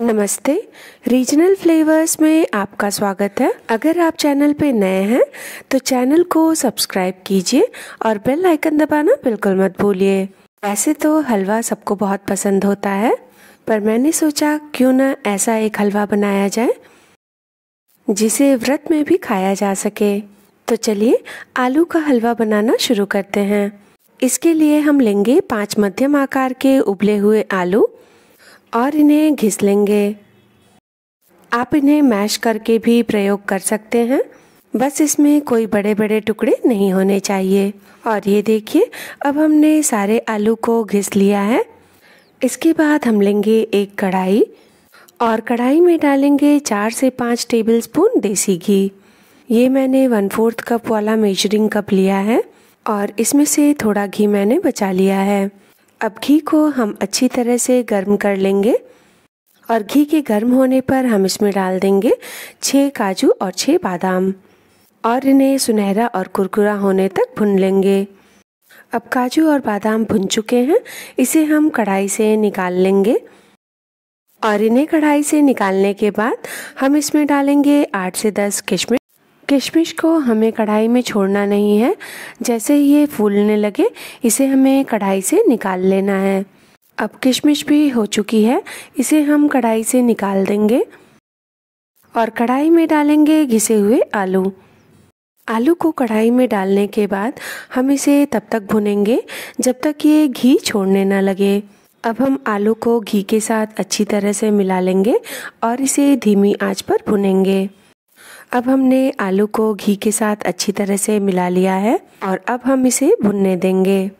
नमस्ते। Regional flavours में आपका स्वागत है। अगर आप चैनल पे नए हैं तो चैनल को सब्सक्राइब कीजिए और बेल आइकन दबाना बिल्कुल मत भूलिए। वैसे तो हलवा सबको बहुत पसंद होता है, पर मैंने सोचा क्यों ना ऐसा एक हलवा बनाया जाए, जिसे व्रत में भी खाया जा सके। तो चलिए, आलू का हलवा बनाना शुरू करते हैं। इसके लिए हम लेंगे पाँच मध्यम आकार के उबले हुए आलू और इन्हें घिस लेंगे। आप इन्हें मैश करके भी प्रयोग कर सकते हैं। बस इसमें कोई बड़े बड़े टुकड़े नहीं होने चाहिए। और ये देखिए, अब हमने सारे आलू को घिस लिया है। इसके बाद हम लेंगे एक कढ़ाई। और कढ़ाई में डालेंगे चार से पाँच टेबल स्पून देसी घी। ये मैंने वन फोर्थ कप वाला मेजरिंग कप लिया है। और इसमें से थोड़ा घी मैंने बचा लिया है। अब घी को हम अच्छी तरह से गर्म कर लेंगे और घी के गर्म होने पर हम इसमें डाल देंगे छः काजू और छः बादाम और इन्हें सुनहरा और कुरकुरा होने तक भुन लेंगे। अब काजू और बादाम भुन चुके हैं, इसे हम कढ़ाई से निकाल लेंगे और इन्हें कढ़ाई से निकालने के बाद हम इसमें डालेंगे आठ से दस किशमिश। किशमिश को हमें कढ़ाई में छोड़ना नहीं है। जैसे ही ये फूलने लगे, इसे हमें कढ़ाई से निकाल लेना है। अब किशमिश भी हो चुकी है, इसे हम कढ़ाई से निकाल देंगे। और कढ़ाई में डालेंगे घिसे हुए आलू। आलू को कढ़ाई में डालने के बाद हम इसे तब तक भुनेंगे, जब तक ये घी छोड़ने ना लगे। अब हम आलू को घी के साथ अच्छी तरह से मिला लेंगे और इसे धीमी आँच पर भुनेंगे। अब हमने आलू को घी के साथ अच्छी तरह से मिला लिया है और अब हम इसे भुनने देंगे।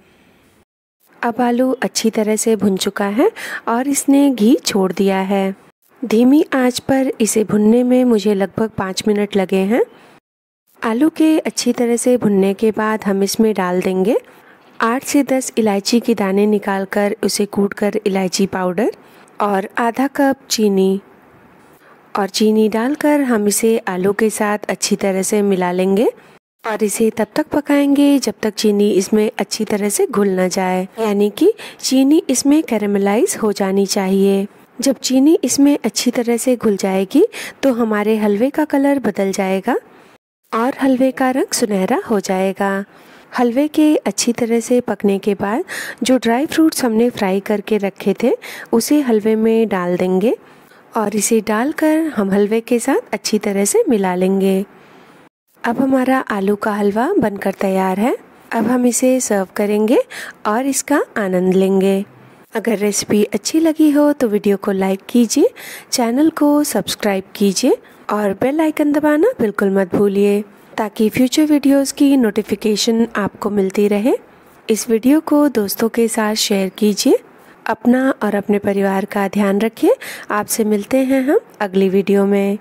अब आलू अच्छी तरह से भुन चुका है और इसने घी छोड़ दिया है। धीमी आँच पर इसे भुनने में मुझे लगभग पाँच मिनट लगे हैं। आलू के अच्छी तरह से भुनने के बाद हम इसमें डाल देंगे आठ से दस इलायची के दाने निकालकर उसे कूट कर इलायची पाउडर और आधा कप चीनी। और चीनी डालकर हम इसे आलू के साथ अच्छी तरह से मिला लेंगे। और इसे तब तक पकाएँगे जब तक चीनी इसमें अच्छी तरह से घुल ना जाए। यानी कि चीनी इसमें कैरेमलाइज हो जानी चाहिए। जब चीनी इसमें अच्छी तरह से घुल जाएगी तो हमारे हलवे का कलर बदल जाएगा और हलवे का रंग सुनहरा हो जाएगा। हलवे के अच्छी तरह से पकने के बाद जो ड्राई फ्रूट्स हमने फ्राई करके रखे थे, उसे हलवे में डाल देंगे। और इसे डालकर हम हलवे के साथ अच्छी तरह से मिला लेंगे। अब हमारा आलू का हलवा बनकर तैयार है। अब हम इसे सर्व करेंगे और इसका आनंद लेंगे। अगर रेसिपी अच्छी लगी हो तो वीडियो को लाइक कीजिए, चैनल को सब्सक्राइब कीजिए और बेल आइकन दबाना बिल्कुल मत भूलिए, ताकि फ्यूचर वीडियोस की नोटिफिकेशन आपको मिलती रहे। इस वीडियो को दोस्तों के साथ शेयर कीजिए। अपना और अपने परिवार का ध्यान रखिए। आपसे मिलते हैं हम अगली वीडियो में।